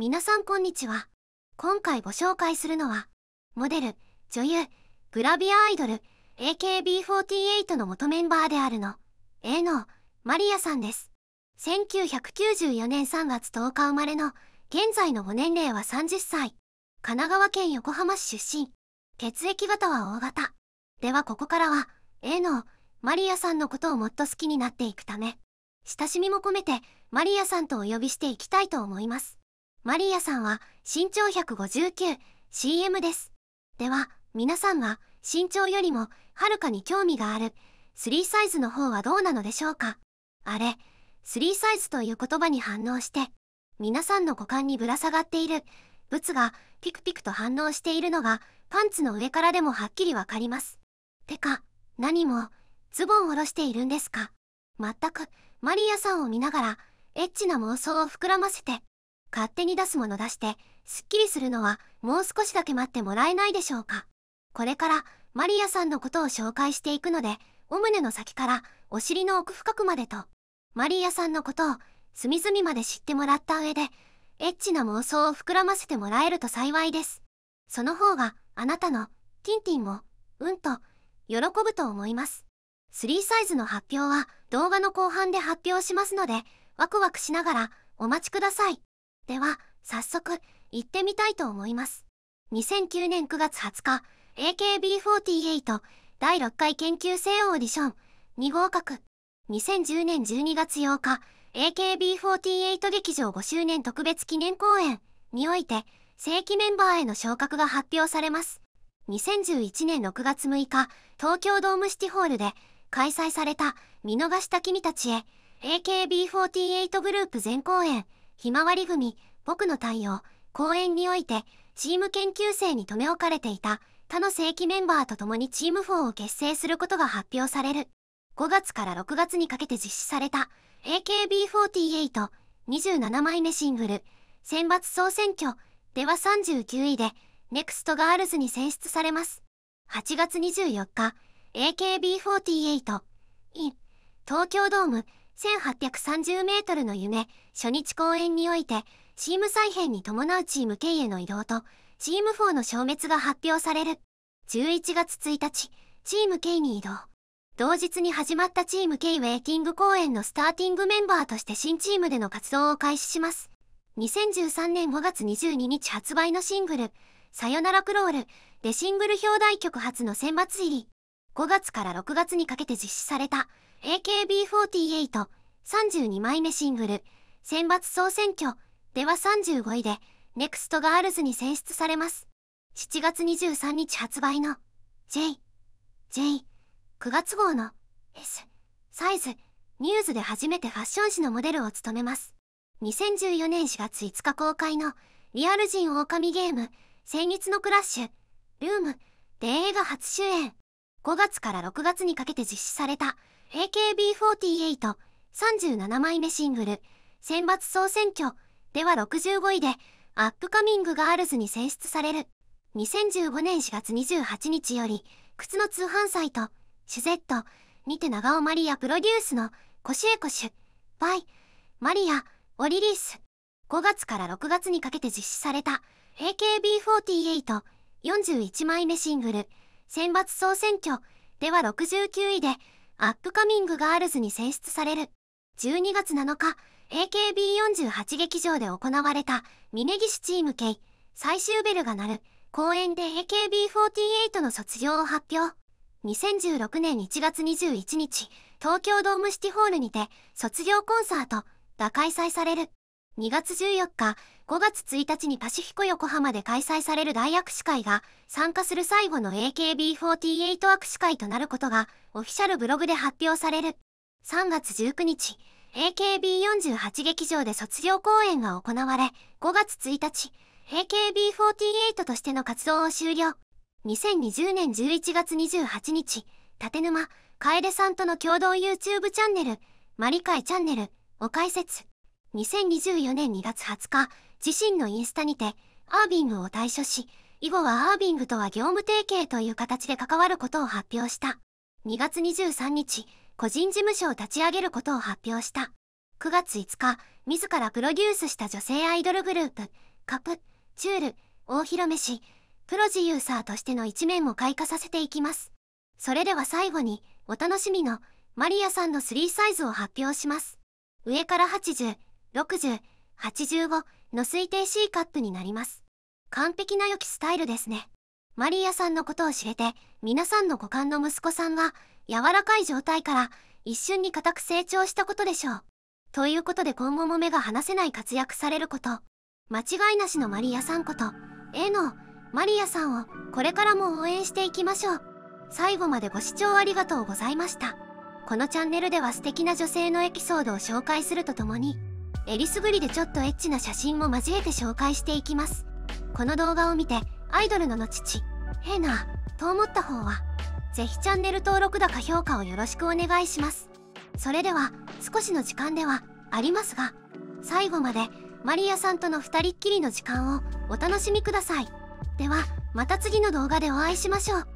皆さんこんにちは。今回ご紹介するのは、モデル、女優、グラビアアイドル、AKB48 の元メンバーであるの、A のマリアさんです。1994年3月10日生まれの、現在のご年齢は30歳。神奈川県横浜市出身。血液型は O 型。ではここからは、A のマリアさんのことをもっと好きになっていくため、親しみも込めてマリアさんとお呼びしていきたいと思います。マリアさんは身長 159cm です。では、皆さんが身長よりもはるかに興味がある3サイズの方はどうなのでしょうか？あれ、3サイズという言葉に反応して、皆さんの股間にぶら下がっているブツがピクピクと反応しているのがパンツの上からでもはっきりわかります。てか、何も、ズボンを下ろしているんですか？全く、マリアさんを見ながら、エッチな妄想を膨らませて、勝手に出すもの出して、すっきりするのはもう少しだけ待ってもらえないでしょうか。これからマリアさんのことを紹介していくので、お胸の先からお尻の奥深くまでと、マリアさんのことを隅々まで知ってもらった上で、エッチな妄想を膨らませてもらえると幸いです。その方があなたのティンティンも、うんと、喜ぶと思います。3サイズの発表は動画の後半で発表しますので、ワクワクしながらお待ちください。では、早速、行ってみたいと思います。2009年9月20日、AKB48 第6回研究生オーディション2合格。2010年12月8日、AKB48 劇場5周年特別記念公演において、正規メンバーへの昇格が発表されます。2011年6月6日、東京ドームシティホールで開催された見逃した君たちへ、AKB48 グループ全公演ひまわり組、僕の太陽、公演において、チーム研究生に留め置かれていた他の正規メンバーと共にチーム4を結成することが発表される。5月から6月にかけて実施された AKB48 27枚目シングル選抜総選挙では39位で NEXT ガールズに選出されます。8月24日 AKB48 in 東京ドーム1830メートルの夢初日公演においてチーム再編に伴うチーム K への移動とチーム4の消滅が発表される。11月1日チーム K に移動。同日に始まったチーム K ウェイティング公演のスターティングメンバーとして新チームでの活動を開始します。2013年5月22日発売のシングル「さよならクロール」でシングル表題曲初の選抜入り。5月から6月にかけて実施された。AKB48 32枚目シングル選抜総選挙では35位で NEXT ガールズに選出されます。7月23日発売の J、J、9月号の S、サイズ、ニューズで初めてファッション誌のモデルを務めます。2014年4月5日公開のリアル人狼ゲーム、戦慄のクラッシュ、ルームで映画初主演。5月から6月にかけて実施された AKB48 37枚目シングル選抜総選挙では65位でアップカミングガールズに選出される。2015年4月28日より靴の通販サイトシュゼットにて永尾まりやプロデュースのコシエコシュバイマリアをリリース。5月から6月にかけて実施された AKB48 41枚目シングル選抜総選挙では69位でアップカミングガールズに選出される。12月7日、AKB48 劇場で行われた峯岸チーム K 最終ベルが鳴る公演で AKB48 の卒業を発表。2016年1月21日、東京ドームシティホールにて卒業コンサートが開催される。2月14日、5月1日にパシフィコ横浜で開催される大握手会が参加する最後の AKB48 握手会となることがオフィシャルブログで発表される。3月19日、AKB48 劇場で卒業公演が行われ、5月1日、AKB48 としての活動を終了。2020年11月28日、立沼、楓さんとの共同 YouTube チャンネル、マリカイチャンネルを開設。2024年2月20日、自身のインスタにて、アービングを退所し、以後はアービングとは業務提携という形で関わることを発表した。2月23日、個人事務所を立ち上げることを発表した。9月5日、自らプロデュースした女性アイドルグループ、カプ、チュール、大広飯、プロジユーサーとしての一面も開花させていきます。それでは最後に、お楽しみのマリアさんの3サイズを発表します。上から80、60、85の推定 C カップになります。完璧な良きスタイルですね。マリアさんのことを知れて、皆さんの股間の息子さんが柔らかい状態から一瞬に固く成長したことでしょう。ということで今後も目が離せない活躍されること、間違いなしのマリアさんこと、A のマリアさんをこれからも応援していきましょう。最後までご視聴ありがとうございました。このチャンネルでは素敵な女性のエピソードを紹介するとともに、えりすぐりでちょっとエッチな写真も交えて紹介していきます。この動画を見て、アイドルのの父、へえな、と思った方は、ぜひチャンネル登録だか評価をよろしくお願いします。それでは、少しの時間ではありますが、最後までマリアさんとの2人っきりの時間をお楽しみください。では、また次の動画でお会いしましょう。